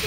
う